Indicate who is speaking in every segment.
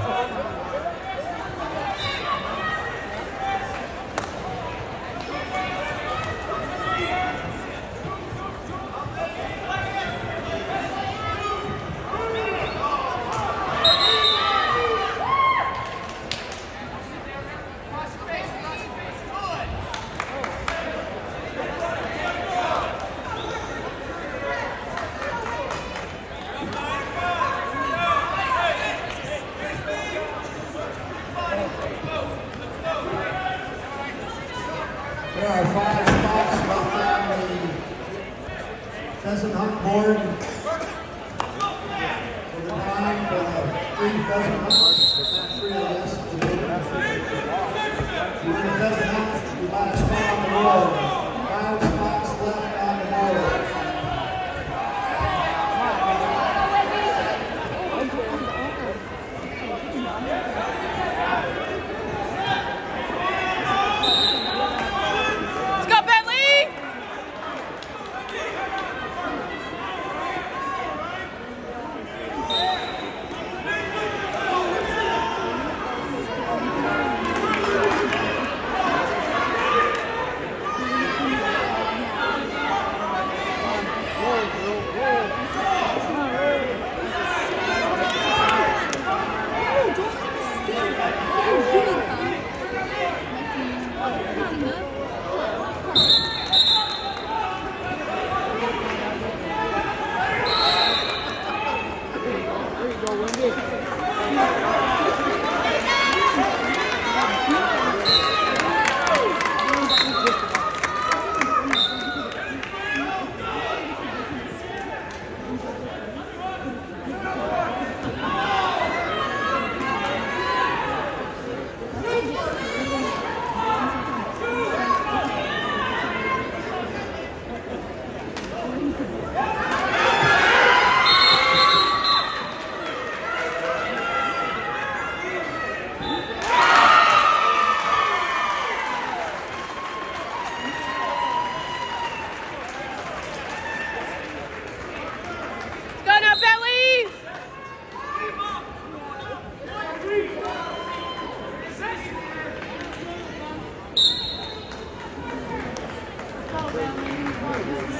Speaker 1: Thank you. Pheasant hunt board. For the time for the free pheasant hunt, not free, I guess. You a pheasant hunt, you buy a spot on the board.
Speaker 2: Sure,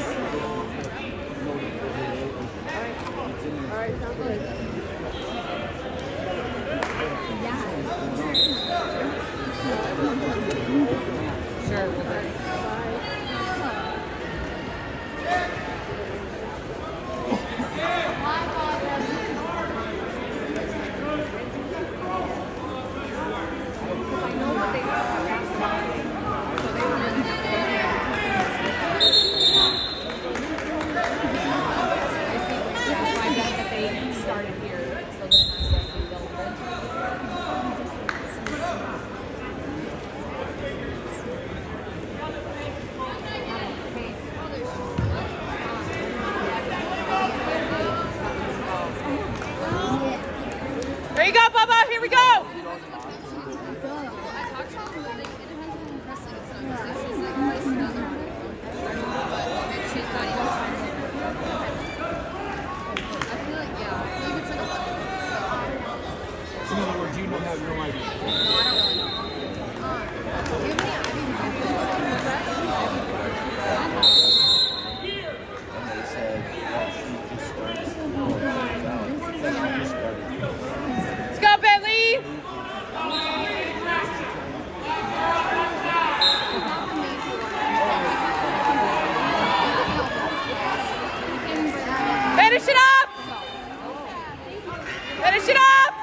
Speaker 3: have no idea.
Speaker 2: Let's go, Bentley. Finish it up. Finish it up.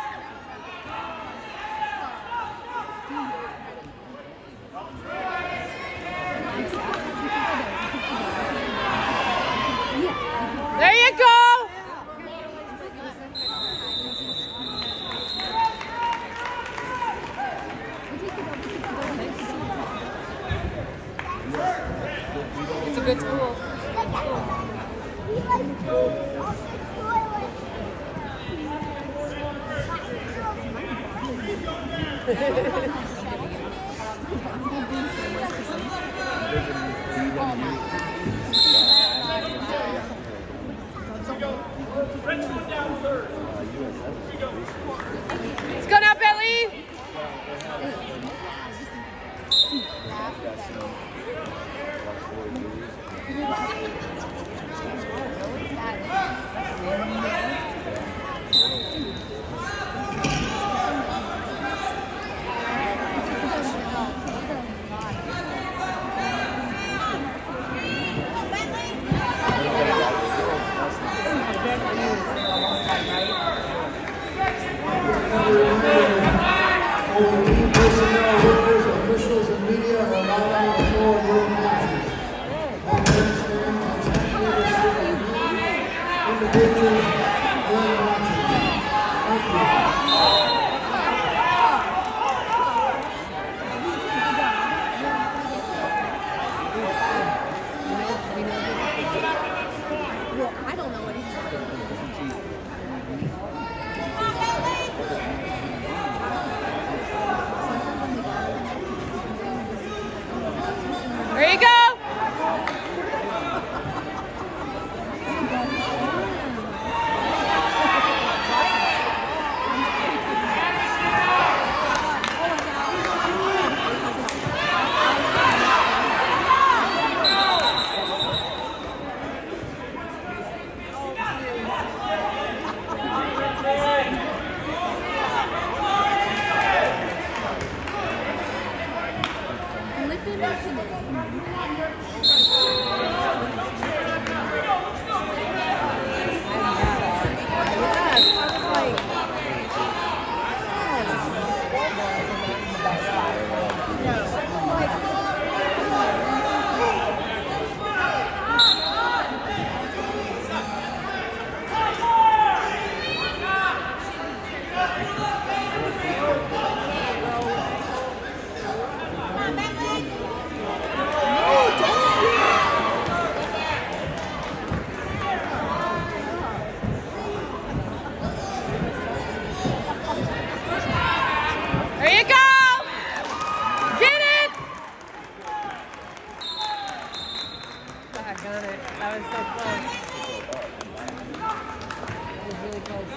Speaker 2: There you go. It's school. Let's go now, Bentley.
Speaker 1: Only matches. All heard it. That was so close. It was really close.